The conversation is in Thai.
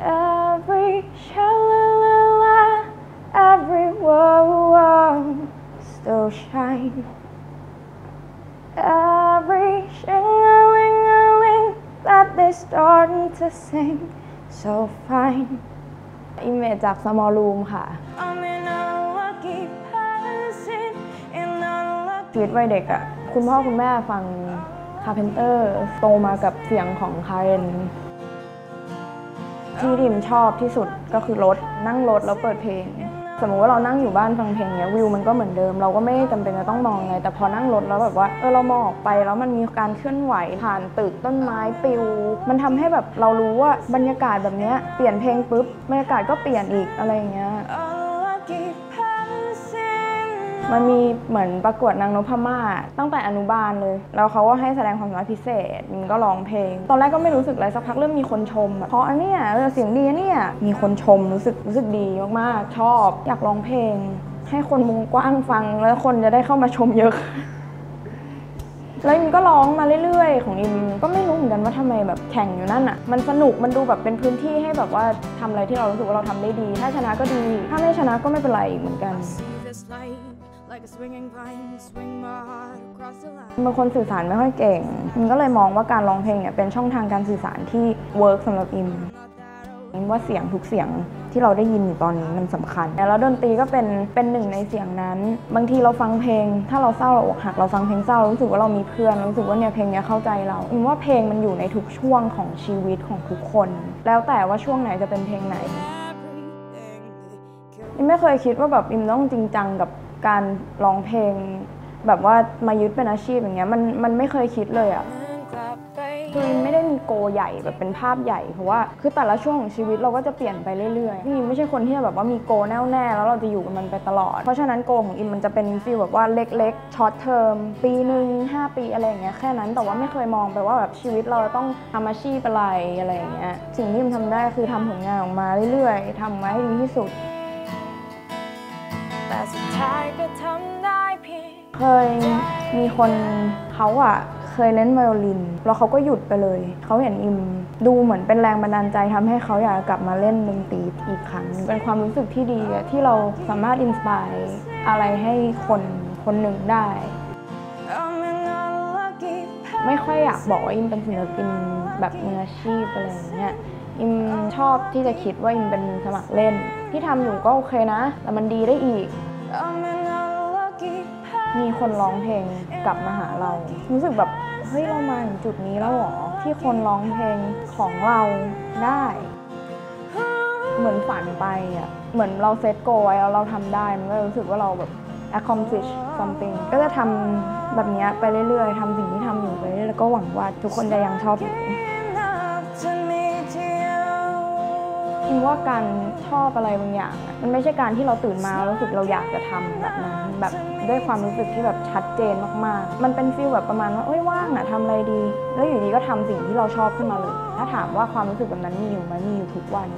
Every shalala, every whoa, still shine. Every shing-a-ling-a-ling that they starting to sing so fine. อิมเมจจาก small room ค่ะ I'm in a lucky passing in a lucky ชีวิตวัยเด็กอะคุณพ่อคุณแม่ฟังCarpenters โตมากับเสียงของ Karen ที่อิมชอบที่สุดก็คือรถนั่งรถแล้วเปิดเพลง สมมุติว่าเรานั่งอยู่บ้านฟังเพลงเนี้ยวิวมันก็เหมือนเดิม เราก็ไม่จำเป็นจะต้องมองไง แต่พอนั่งรถแล้วแบบว่าเออเรามองออกไปแล้วมันมีการเคลื่อนไหวผ่านตึกต้นไม้ปลิว มันทำให้แบบเรารู้ว่าบรรยากาศแบบเนี้ยเปลี่ยนเพลงปุ๊บบรรยากาศก็เปลี่ยนอีกอะไรเงี้ย มันมีเหมือนประกวดนางนพมาศตั้งแต่อนุบาลเลย แล้วเขาก็ให้แสดงความสามารถพิเศษมันก็ร้องเพลง ตอนแรกก็ไม่รู้สึกอะไรสักพักเริ่มมีคนชมแบบเพราะอันเนี้ยเสียงดีเนี่ยมีคนชมรู้สึกรู้สึกดีมากๆชอบอยากร้องเพลง ให้คนมุงกว้างฟังแล้วคนจะได้เข้ามาชมเยอะแล้วอิมก็ร้องมาเรื่อยๆ ของอิมก็ไม่รู้เหมือนกันว่าทำไมแบบแข่งอยู่นั่นอะ มันสนุกมันดูแบบเป็นพื้นที่ให้แบบว่าทำอะไรที่เรารู้สึกว่าเราทำได้ดี ถ้าชนะก็ดี ถ้าไม่ชนะก็ไม่เป็นไรเหมือนกัน See this life like a swinging vine, swing my heart across the line. บางคนสื่อสารไม่ค่อยเก่งอิมก็เลยมองว่าการร้องเพลงเนี่ยเป็นช่องทางการสื่อสารที่ work สำหรับอิมอิมว่าเสียงทุกเสียงที่เราได้ยินอยู่ตอนนี้มันสำคัญ แล้วดนตรีก็เป็นเป็นหนึ่งในเสียงนั้น บางทีเราฟังเพลง ถ้าเราเศร้าเราอกหักเราฟังเพลงเศร้าเรารู้สึกว่าเรามีเพื่อนเรารู้สึกว่าเนี่ยเพลงเนี้ยเข้าใจเราอิมว่าเพลงมันอยู่ในทุกช่วงของชีวิตของทุกคน แล้วแต่ว่าช่วงไหนจะเป็นเพลงไหน Everything they อิมไม่เคยคิดว่าแบบอิมต้องจริงจังกับ การร้องเพลง แบบว่ามายึดเป็นอาชีพอย่างเงี้ยมันมันไม่เคยคิดเลยอะคืออิมไม่ได้มี goal ใหญ่แบบเป็นภาพใหญ่เพราะว่าคือแต่ละช่วงของชีวิตเราก็จะเปลี่ยนไปเรื่อยๆอิมไม่ใช่คนที่แบบว่ามี goal แน่วแน่แล้วเราจะอยู่กับมันไปตลอด เพราะฉะนั้น goal ของอิมมันจะเป็น feel แบบว่าเล็กๆ short-term ปีหนึ่งห้าปีอะไรอย่างเงี้ยแค่นั้นแต่ว่าไม่เคยมองไปว่าแบบชีวิตเราต้องทำอาชีพอะไรอะไรอย่างเงี้ยสิ่งที่อิมทำได้คือทำผลงานออกมาเรื่อยๆทำมาให้ดีที่สุด แต่สุดท้ายก็ทำได้เพียงเคยมีคนเขาอะเคยเล่นไวโอลิน แล้วเขาก็หยุดไปเลย เขาเห็นอิมดูเหมือนเป็นแรงบันดาลใจทำให้เขาอยากกลับมาเล่นดนตรีอีกครั้ง เป็นความรู้สึกที่ดีที่เราสามารถอินสปายอะไรให้คนคนหนึ่งได้ ไม่ค่อยอยากบอกว่าอิมเป็นศิลปินแบบมืออาชีพอะไรอย่างเงี้ยอิม ชอบที่จะคิดว่าอิมเป็นสมัครเล่น ที่ทำอยู่ก็โอเคนะ แต่มันดีได้อีก มีคนร้องเพลงกลับมาหาเรา รู้สึกแบบเฮ้ยเรามาถึงจุดนี้แล้วหรอ ที่คนร้องเพลงของเราได้ เหมือนฝันไปอะ เหมือนเราเซตโกไว้แล้วเราทำได้ มันก็รู้สึกว่าเราแบบ accomplish something ก็จะทำแบบนี้ไปเรื่อยๆทำสิ่งที่ทำอยู่ไปเรื่อยแล้วก็หวังว่าทุกคนจะยังชอบอยู่ คิดว่าการชอบอะไรบางอย่าง มันไม่ใช่การที่เราตื่นมาแล้วรู้สึกเราอยากจะทำแบบนั้นแบบด้วยความรู้สึกที่แบบชัดเจนมากๆ มันเป็นฟีลแบบประมาณว่าเอ้ยว่างอะทำอะไรดี แล้วอยู่ดีก็ทำสิ่งที่เราชอบขึ้นมาเลย ถ้าถามว่าความรู้สึกแบบนั้นมีอยู่ไหมมีอยู่ทุกวัน